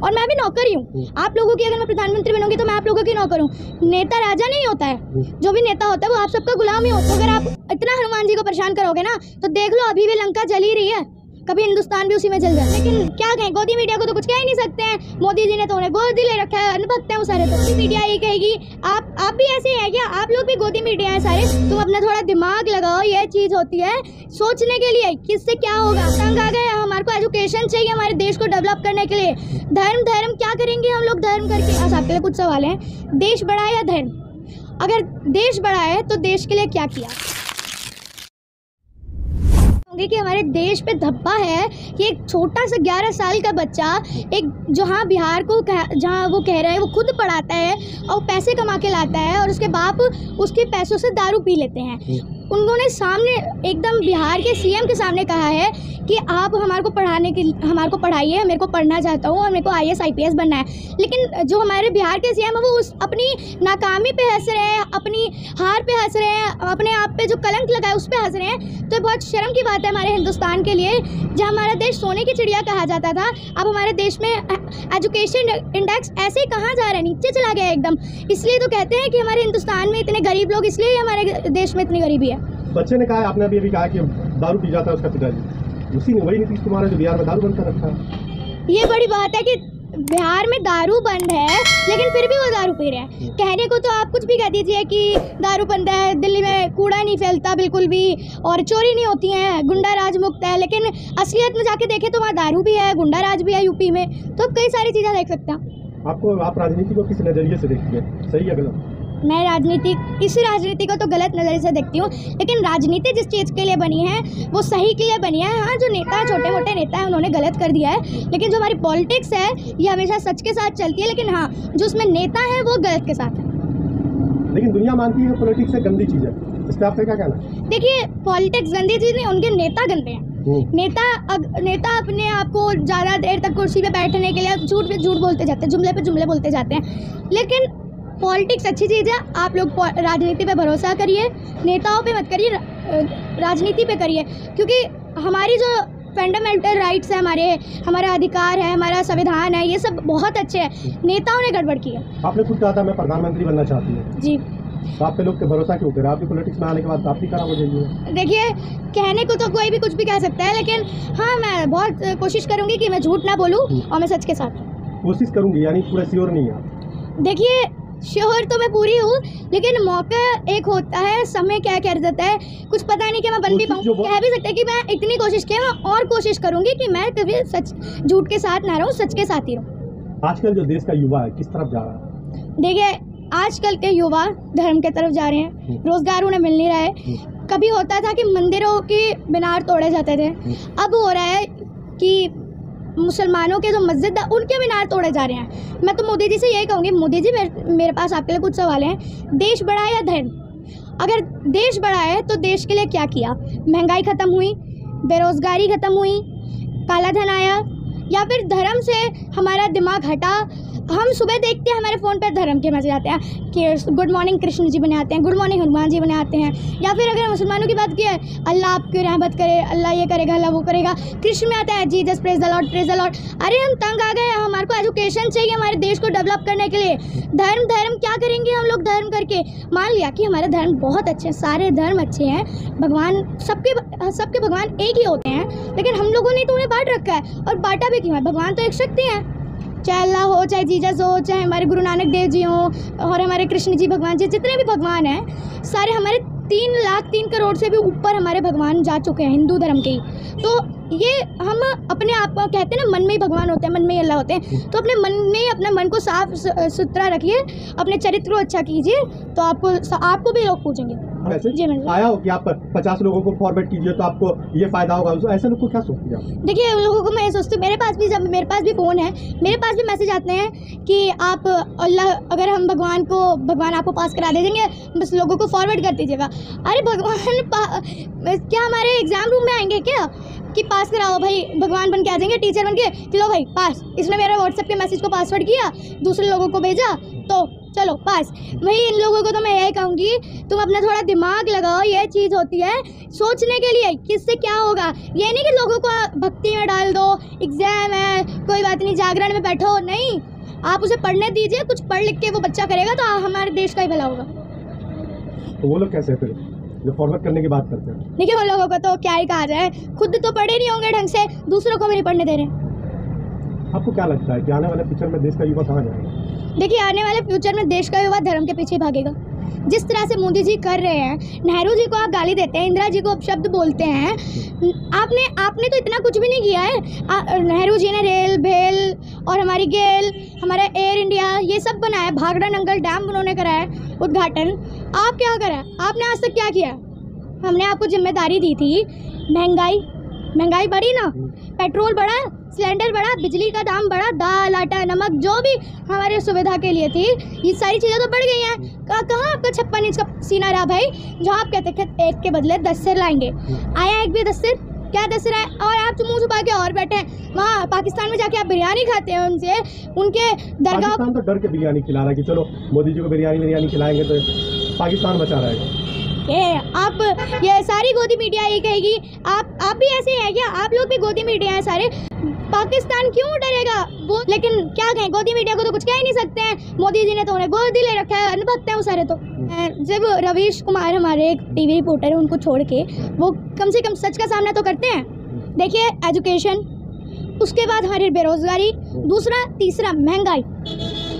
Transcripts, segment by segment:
और मैं भी नौकर ही हूँ। आप लोगों की अगर मैं प्रधानमंत्री बनूँगी तो मैं आप लोगों की नौकर हूँ। नेता राजा नहीं होता है। जो भी नेता होता है वो आप सबका गुलाम ही होता है। अगर आप इतना हनुमान जी को परेशान करोगे ना तो देख लो अभी भी लंका जली रही है। कभी हिंदुस्तान भी उसी में चल जाए लेकिन क्या कहें, गोदी मीडिया को तो कुछ कह ही नहीं सकते हैं। मोदी जी ने तो उन्हें गोदी ले रखा है, अनभक्त है वो सारे तो। गोदी मीडिया ही कहेगी, आप आप भी ऐसे हैं क्या? आप लोग भी गोदी मीडिया है सारे तुम अपना थोड़ा दिमाग लगाओ, ये चीज़ होती है सोचने के लिए किससे क्या होगा। तंग आ गए हमारे को एजुकेशन चाहिए हमारे देश को डेवलप करने के लिए। धर्म धर्म, क्या करेंगे हम लोग धर्म करके? आज आपके लिए कुछ सवाल हैं। देश बड़ा या धर्म? अगर देश बड़ा है तो देश के लिए क्या किया? होंगे कि हमारे देश पे धब्बा है कि एक छोटा सा ग्यारह साल का बच्चा एक जहाँ बिहार को जहाँ वो कह रहा है, वो खुद पढ़ाता है और पैसे कमा के लाता है और उसके बाप उसके पैसों से दारू पी लेते हैं। उन्होंने सामने एकदम बिहार के सीएम के सामने कहा है कि आप हमारे को पढ़ाने के हमारे को पढ़ाइए, मेरे को पढ़ना चाहता हूँ और मेरे को आई एस आई बनना है। लेकिन जो हमारे बिहार के सीएम है, वो उस अपनी नाकामी पे हंस रहे हैं, अपनी हार पे हंस रहे हैं, अपने आप पे जो कलंक लगा है उस पर हंस रहे हैं। तो बहुत शर्म की बात है हमारे हिंदुस्तान के लिए, जहाँ हमारा देश सोने की चिड़िया कहा जाता था। अब हमारे देश में एजुकेशन इंडेक्स ऐसे ही कहाँ जा रहा है? नीचे चला गया एकदम। इसलिए तो कहते हैं कि हमारे हिंदुस्तान में इतने गरीब लोग, इसलिए हमारे देश में इतनी गरीबी है। बच्चे ने कहा आपने अभी अभी कहा कि दारू पी जाता है उसका पिताजी। उसी ने वही नीतीश कुमार है जो बिहार में दारू बंद कर रखा है। ये बड़ी बात है कि बिहार में दारू बंद है लेकिन फिर भी वो दारू पी रहे हैं। कहने को तो आप कुछ भी कह दीजिए कि दारू बंद है दिल्ली में कूड़ा नहीं फैलता बिल्कुल भी और चोरी नहीं होती है गुंडा राज मुक्त है लेकिन असलियत में जाके देखें तो वहाँ दारू भी है गुंडा राज भी है यूपी में तो आप कई सारी चीज़ें देख सकते हैं। आपको आप राजनीति को किस नज़रिए से देखती है सही है गलत? मैं राजनीति किसी राजनीति को तो गलत नज़र से देखती हूँ लेकिन राजनीति जिस चीज़ के लिए बनी है वो सही के लिए बनी है। हाँ जो नेता छोटे मोटे नेता हैं उन्होंने गलत कर दिया है लेकिन जो हमारी पॉलिटिक्स है ये हमेशा सच के साथ चलती है लेकिन हाँ जो उसमें नेता है वो गलत के साथ है। लेकिन दुनिया मानती है पॉलिटिक्स एक गंदी चीज़ है। इस पर आपका क्या कहना है? देखिए पॉलिटिक्स गंदी चीज़ नहीं उनके नेता गंदे हैं। हम्म। नेता अग, नेता अपने आप को ज़्यादा देर तक कुर्सी पे बैठने के लिए झूठ पे झूठ बोलते जाते हैं जुमले पे जुमले बोलते जाते हैं। लेकिन पॉलिटिक्स अच्छी चीज़ है। आप लोग राजनीति पे भरोसा करिए नेताओं पे मत करिए राजनीति पे करिए। क्योंकि हमारी जो फंडामेंटल राइट्स है हमारे हमारा अधिकार है हमारा संविधान है ये सब बहुत अच्छे हैं। नेताओं ने गड़बड़ की है। आपने खुद कहा था मैं प्रधानमंत्री बनना चाहती हूँ। जी। तो आप पे लोग के भरोसा क्यों करे आप भी पॉलिटिक्स में आने के बाद आप भी खराब हो? जाइए देखिए कहने को तो कोई भी कुछ भी कह सकता है लेकिन हाँ मैं बहुत कोशिश करूँगी कि मैं झूठ ना बोलूँ और मैं सच के साथ। कोशिश करूँगी यानी पूरा श्योर नहीं है देखिए श्योर तो मैं पूरी हूँ लेकिन मौका एक होता है समय क्या कर देता है कुछ पता नहीं कि मैं बन भी पाऊँ। कह भी सकते हैं कि मैं इतनी कोशिश की मैं और कोशिश करूँगी कि मैं कभी सच झूठ के साथ ना रहूँ सच के साथ ही रहूँ। आजकल जो देश का युवा है किस तरफ़ जा रहा है? देखिए आजकल के युवा धर्म के तरफ़ जा रहे हैं हम्म। रोज़गार उन्हें मिल नहीं रहा है। कभी होता था कि मंदिरों के मीनार तोड़े जाते थे अब हो रहा है कि मुसलमानों के जो मस्जिद है, उनके मीनार तोड़े जा रहे हैं। मैं तो मोदी जी से यही कहूँगी, मोदी जी, मेरे मेरे पास आपके लिए कुछ सवाल हैं। देश बड़ा है या धर्म अगर देश बड़ा है तो देश के लिए क्या किया? महँगाई ख़त्म हुई, बेरोज़गारी ख़त्म हुई, काला धन आया, या फिर धर्म से हमारा दिमाग हटा हम सुबह देखते हैं, हमारे फ़ोन पर धर्म के मैसेज आते हैं, कि गुड मॉर्निंग कृष्ण जी बने आते हैं गुड मॉर्निंग हनुमान जी बने आते हैं, या फिर अगर मुसलमानों की बात की है, अल्लाह आपकी रहमत करे, अल्लाह ये करेगा, अल्लाह वो करेगा, कृष्ण में आता है Jesus praise the Lord praise the अरे हम तंग आ गए हमारे को एजुकेशन चाहिए हमारे देश को डेवलप करने के लिए। धर्म धर्म क्या करेंगे हम लोग धर्म करके? मान लिया कि हमारे धर्म बहुत अच्छे हैं, सारे धर्म अच्छे हैं, भगवान, सबके सबके भगवान एक ही होते हैं, लेकिन हम लोगों ने तो उन्हें बांट रखा है, और बांटा भी क्यों है? भगवान तो एक शक्ति है। चाहे अल्लाह हो चाहे जीजस हो, चाहे हमारे गुरु नानक देव जी हों और हमारे कृष्ण जी भगवान जी, जितने भी भगवान हैं, सारे हमारे तीन लाख तीन करोड़ से भी ऊपर हमारे भगवान जा चुके हैं हिंदू धर्म के। ही तो ये हम अपने आप को कहते हैं ना, मन में ही भगवान होते हैं, मन में ही अल्लाह होते हैं। तो अपने मन में ही अपने मन को साफ़ सुथरा रखिए, अपने चरित्र को अच्छा कीजिए तो आपको आपको भी लोग पूछेंगे आया हो कि आप पचास लोगों को फॉरवर्ड कीजिए तो आपको ये फ़ायदा होगा। तो ऐसे लोग को क्या सोचती है देखिए उन लोगों को मैं ये सोचती हूँ मेरे पास भी जब मेरे पास भी फ़ोन है मेरे पास भी मैसेज आते हैं कि आप अल्लाह अगर हम भगवान को भगवान आपको पास करा दे देंगे बस लोगों को फॉरवर्ड कर दीजिएगा। अरे भगवान क्या हमारे एग्ज़ाम रूम में आएँगे क्या? कि पास कराओ भाई भगवान बन के आ जाएँगे टीचर बन के। कि लो भाई पास इसने मेरे व्हाट्सएप के मैसेज को पासवर्ड किया दूसरे लोगों को भेजा तो चलो पास वही इन लोगों को तो मैं यही कहूँगी तुम अपना थोड़ा दिमाग लगाओ ये चीज़ होती है सोचने के लिए किससे क्या होगा। ये नहीं कि लोगों को भक्ति में डाल दो एग्ज़ाम है कोई बात नहीं जागरण में बैठो। नहीं आप उसे पढ़ने दीजिए कुछ पढ़ लिख के वो बच्चा करेगा तो हमारे देश का ही भला होगा। तो वो लोग कैसे फिर? जो फॉरवर्ड करने की बात करते हैं। देखिए उन लोगों को तो क्या ही कहा जाए खुद तो पढ़े नहीं होंगे ढंग से दूसरों को भी नहीं पढ़ने दे रहे। आपको क्या लगता है कि आने वाले फ्यूचर में देश का युवा कहाँ जाएगा? देखिए आने वाले फ्यूचर में देश का युवा धर्म के पीछे भागेगा। जिस तरह से मोदी जी कर रहे हैं नेहरू जी को आप गाली देते हैं इंदिरा जी को आप शब्द बोलते हैं आपने आपने तो इतना कुछ भी नहीं किया है। नेहरू जी ने रेल भेल और हमारी गेल हमारा एयर इंडिया ये सब बनाया भागड़ा नंगल डैम उन्होंने कराया उद्घाटन। आप क्या करा? आपने आज तक क्या किया? हमने आपको ज़िम्मेदारी दी थी। महँगाई महँगाई बढ़ी ना? पेट्रोल बढ़ा? सिलेंडर बढ़ा बिजली का दाम बढ़ा दाल आटा नमक जो भी हमारे सुविधा के लिए थी ये सारी चीज़ें तो बढ़ गई हैं। कहाँ आपका छप्पन इंच का सीना रहा भाई जो आप कहते थे एक के बदले दस सिर लाएँगे? आया एक भी दस सिर? क्या दस सिर है और आप तो मुँह छुपा के और बैठे हैं। वहाँ पाकिस्तान में जाके आप बिरयानी खाते हैं उनसे उनके दरगाह तो डर के बिरयानी खिला रहा है कि चलो मोदी जी को बिरयानी बिरयानी खिलाएँगे तो पाकिस्तान बचा रहेगा ये आप ये सारी गोदी मीडिया ये कहेगी आप आप भी ऐसे हैं क्या? आप लोग भी गोदी मीडिया हैं सारे? पाकिस्तान क्यों डरेगा? वो लेकिन क्या कहें गोदी मीडिया को तो कुछ कह ही नहीं सकते हैं। मोदी जी ने तो उन्हें गोदी ले रखा है अनुभक्त हैं वो सारे तो। जब रवीश कुमार हमारे एक टीवी रिपोर्टर है उनको छोड़ के वो कम से कम सच का सामना तो करते हैं। देखिए एजुकेशन उसके बाद हमारी बेरोजगारी दूसरा तीसरा महँगाई।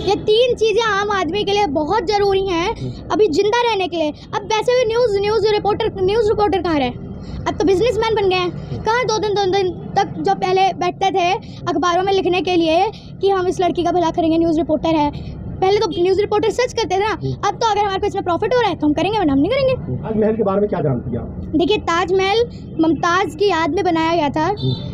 ये तीन चीज़ें आम आदमी के लिए बहुत ज़रूरी हैं अभी ज़िंदा रहने के लिए। अब वैसे भी news news reporter news reporter कहाँ रहे? अब तो बिजनेसमैन बन गए हैं। कहाँ दो दिन दो दिन तक जो पहले बैठते थे अखबारों में लिखने के लिए कि हम इस लड़की का भला करेंगे न्यूज़ रिपोर्टर है। पहले तो न्यूज़ रिपोर्टर सर्च करते थे ना। अब तो अगर हमारे को इसमें प्रॉफिट हो रहा है तो हम करेंगे वरना हम नहीं करेंगे। ताजमहल के बारे में क्या जानती हैं आप? देखिए ताजमहल मुमताज़ की याद में बनाया गया था।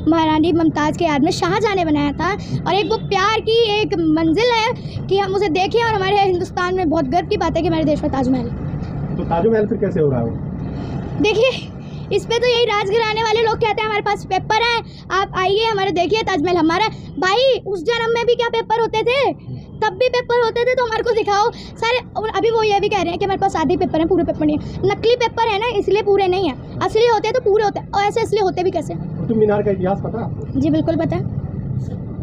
महारानी मुमताज़ की याद में शाहजहाँ ने बनाया था। और एक वो प्यार की एक मंजिल है कि हम उसे देखें और हमारे हिंदुस्तान में बहुत गर्व की बात है कि हमारे देश में ताजमहल तो ताजमहल फिर कैसे हो रहा है? देखिए इस पे तो यही राज वाले लोग कहते हैं हमारे पास पेपर है आप आइए हमारे देखिए ताजमहल हमारा। भाई उस जन्म में भी क्या पेपर होते थे? तब भी पेपर होते थे तो हमारे को दिखाओ। सारे अभी वो ये भी कह रहे हैं कि हमारे पास आधे पेपर हैं पूरे पेपर नहीं है। नकली पेपर है ना इसलिए पूरे नहीं है। असली होते हैं तो पूरे होते हैं। और ऐसे असली होते भी कैसे? कुतुब मीनार का इतिहास पता है जी बिल्कुल पता है।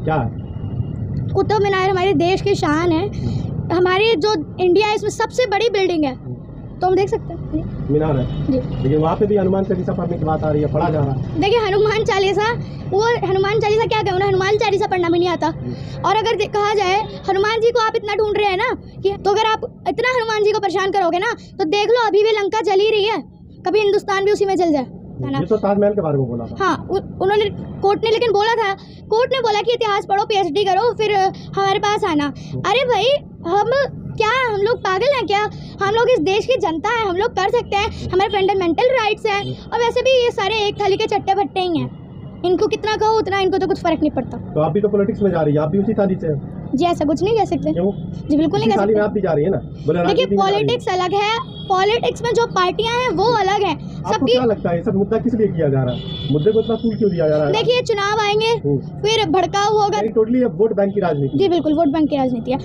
क्या कुतुब मीनार हमारे देश की शान है। हमारी जो इंडिया है इसमें सबसे बड़ी बिल्डिंग है। तो हम देख सकते हैं। मीनार है। जी। वहाँ पे भी हनुमान चालीसा पढ़ने की बात आ रही है पढ़ा जा रहा है। देखिए हनुमान चालीसा वो हनुमान चालीसा क्या कहूँ हनुमान चालीसा पढ़ना भी नहीं आता। और अगर कहा जाए हनुमान जी को आप इतना ढूंढ रहे हैं ना कि तो अगर आप इतना हनुमान जी को परेशान करोगे ना तो देख लो अभी भी लंका जल ही रही है। कभी हिंदुस्तान भी उसी में जल जाए ये तो ताजमहल के बारे में बोला था। हाँ उन्होंने कोर्ट ने लेकिन बोला था कोर्ट ने बोला कि इतिहास पढ़ो पीएचडी करो फिर हमारे पास आना। अरे भाई हम क्या हम लोग पागल हैं क्या? हम लोग इस देश की जनता है हम लोग कर सकते हैं। हमारे फंडामेंटल राइट्स हैं। और वैसे भी ये सारे एक थाली के चट्टे भट्टे ही हैं। इनको कितना कहो उतना इनको तो कुछ फ़र्क नहीं पड़ता। तो आप भी तो पॉलिटिक्स में जा रही है। आप भी उसी थाली से जी ऐसा कुछ नहीं कह सकते। जी बिल्कुल नहीं कह सकते। आप भी जा रही है ना। देखिए। पॉलिटिक्स अलग है। पॉलिटिक्स में जो पार्टियाँ हैं वो अलग हैं। सबकी क्या लगता है सब मुद्दा किस लिए किया जा रहा है? मुद्दे को इतना तूल क्यों दिया जा रहा है? देखिए चुनाव आएँगे हम्म। फिर भड़काऊ होगा। टोटली वोट बैंक की राजनीति। जी बिल्कुल वोट बैंक की राजनीति है।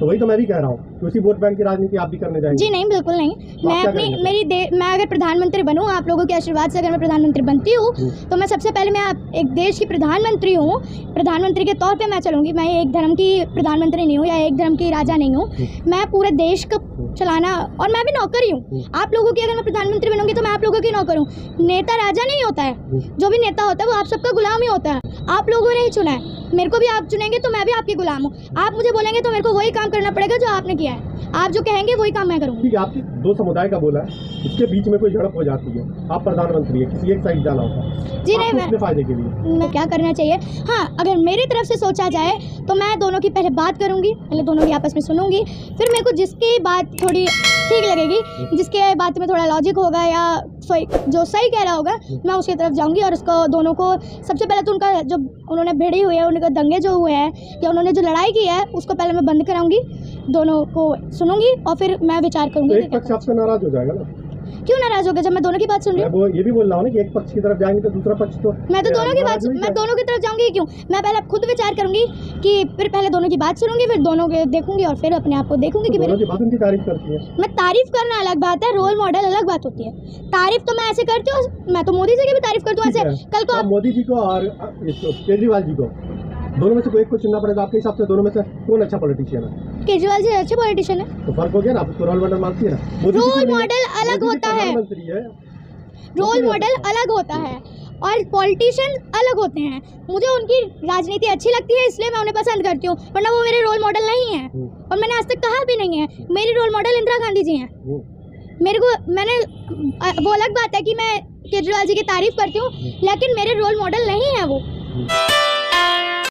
तो वही तो मैं भी कह रहा हूँ कि उसी वोट बैंक की राजनीति आप भी करने जाएँगे। जी नहीं बिल्कुल नहीं। तो मैं अपनी मेरी मैं अगर प्रधानमंत्री बनूँ आप लोगों के आशीर्वाद से अगर मैं प्रधानमंत्री बनती हूँ। तो मैं सबसे पहले मैं आप एक देश की प्रधानमंत्री हूँ। प्रधानमंत्री के तौर पर मैं चलूँगी। मैं एक धर्म की प्रधानमंत्री नहीं हूँ या एक धर्म की राजा नहीं हूँ। मैं पूरे देश को चलाना और मैं भी नौकर ही हूँ। हम्म। आप लोगों की अगर मैं प्रधानमंत्री बनूँगी तो मैं आप लोगों की नौकर हूँ। नेता राजा नहीं होता है। हम्म। जो भी नेता होता है वो आप सबका गुलाम ही होता है। आप लोगों ने ही चुना है। मेरे को भी आप चुनेंगे तो मैं भी आपकी गुलाम हूँ। आप मुझे बोलेंगे तो मेरे को वही काम करना पड़ेगा जो आपने किया है। आप जो कहेंगे वही काम मैं करूँगी। आपके दो समुदाय का बोला है इसके बीच में कोई झड़प हो जाती है। आप प्रधानमंत्री है किसी एक साइड जाना होता है। जी नहीं मैं फ़ायदे के लिए। मैं क्या करना चाहिए? हाँ अगर मेरी तरफ़ से सोचा जाए तो मैं दोनों की पहले बात करूँगी पहले दोनों की आपस में सुनूँगी फिर मेरे को जिसकी बात थोड़ी ठीक लगेगी जिसके बात में थोड़ा लॉजिक होगा या जो सही कह रहा होगा मैं उसकी तरफ़ जाऊँगी और उसको दोनों को सबसे पहले तो उनका जो उन्होंने भिड़ी हुई है उनके दंगे जो हुए हैं या उन्होंने जो लड़ाई की है उसको पहले मैं बंद कराऊँगी। दोनों को सुनूँगी और फिर मैं विचार तो करूँगी एक पक्ष आपसे नाराज़ हो जाएगा ना? क्यों नाराज़ हो गए? जब मैं दोनों की बात सुन रही हूँ। ये भी बोल रहा हूँ ना कि एक पक्ष की तरफ़ जाएँगे तो दूसरा पक्ष तो मैं तो दोनों की बात मैं दोनों की तरफ़ जाऊँगी क्यों? मैं पहले खुद विचार करूँगी कि फिर पहले दोनों की बात सुनूँगी फिर दोनों के देखूँगी और फिर अपने आप को देखूँगी कि तो मेरे की बात उनकी तारीफ़ करती है। मैं तारीफ़ करना अलग बात है रोल मॉडल अलग बात होती है। तारीफ़ तो मैं ऐसे करती हूँ मैं तो मोदी जी की भी तारीफ़ करती हूँ ऐसे कल को तो आप मोदी जी को और केजरीवाल जी को। दोनों में से कोई एक को चुनना पड़ेगा आपके हिसाब से दोनों में से कौन अच्छा पॉलिटिशियन है? केजरीवाल जी अच्छे पॉलिटिशियन है। तो फ़र्क हो गया ना आप रोल मॉडल मानती है ना। रोल? मॉडल अलग होता है। रोल मॉडल अलग होता है और पॉलिटिशियन अलग होते हैं। मुझे उनकी राजनीति अच्छी लगती है इसलिए मैं उन्हें पसंद करती हूँ वरना वो मेरे रोल मॉडल नहीं है। हम्म, और मैंने आज तक कहा भी नहीं है मेरे रोल मॉडल इंदिरा गांधी जी हैं। हम्म। मेरे को मैंने वो अलग बात है कि मैं केजरीवाल जी की तारीफ़ करती हूँ लेकिन मेरे रोल मॉडल नहीं है वो।